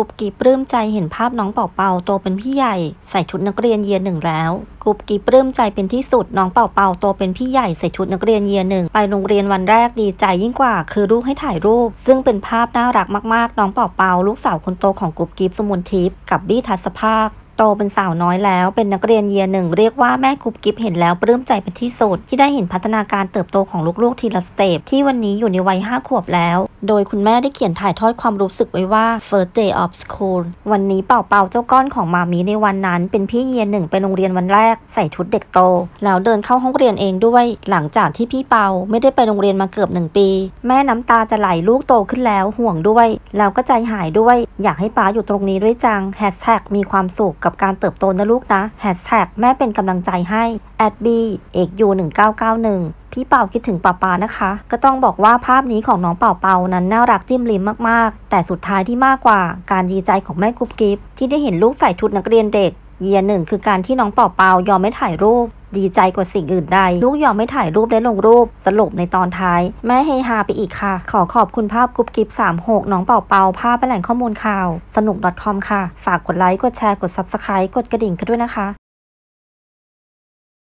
กุบกีปลื้มใจเห็นภาพน้องเป่าเปาโตเป็นพี่ใหญ่ใส่ชุดนักเรียนเยียหนึ่งแล้ว กุบกีปลื้มใจเป็นที่สุดน้องเป่าเปาโตเป็นพี่ใหญ่ใส่ชุดนักเรียนเยียหนึ่งไปโรงเรียนวันแรกดีใจยิ่งกว่า คือลูกให้ถ่ายรูป ซึ่งเป็นภาพน่ารักมากๆ น้องเป่าเปาลูกสาวคนโตของกุบกีสมุนทิพย์กับบี้ทัศภาค โตเป็นสาวน้อยแล้ว เป็นนักเรียนเยียหนึ่งเรียกว่าแม่กุบกิบเห็นแล้วปลื้มใจเป็นที่สุดที่ได้เห็นพัฒนาการเติบโตของลูกๆทีละสเต็ปที่วันนี้อยู่ในวัยห้าขวบแล้ว โดยคุณแม่ได้เขียนถ่ายทอดความรู้สึกไว้ว่า first day of school วันนี้เป่าเป่าเจ้าก้อนของ mommy ในวันนั้น เป็นพี่เยียหนึ่งไปโรงเรียนวันแรก ใส่ชุดเด็กโต แล้วเดินเข้าห้องเรียนเองด้วย หลังจากที่พี่เปาไม่ได้ไปโรงเรียนมาเกือบหนึ่งปี แม่น้ำตาจะไหลลูกโตขึ้นแล้วห่วงด้วยแล้วก็ใจหายด้วย อยากให้ป๊าอยู่ตรงนี้ด้วยจังแฮชแท็กมีความสุขกับการเติบโตนะลูกนะแฮชแท็กแม่เป็นกำลังใจให้แอดบีเอกยูหนึ่งเก้าเก้าหนึ่งพี่เป่าคิดถึงป้าปานะคะ ก็ต้องบอกว่าภาพนี้ของน้องเป่าเป่านั้นน่ารักจิ้มลิ้มมากๆ แต่สุดท้ายที่มากกว่าการดีใจของแม่กุ๊บกิ๊บที่ได้เห็นลูกใส่ชุดนักเรียนเด็กเยียหนึ่งคือการที่น้องเป่าเป่ายอมไม่ถ่ายรูป ดีใจกว่าสิ่งอื่นใด ลูกยอมไม่ถ่ายรูปและลงรูป สรุปในตอนท้าย แม่เฮฮาไปอีกค่ะ ขอขอบคุณภาพกุ๊บกิ๊บ36 น้องเป่าเป่าภาพเป็นแหล่งข้อมูลข่าว สนุก .com ค่ะ ฝากกดไลค์ กดแชร์ กด Subscribe กดกระดิ่งกันด้วยนะคะ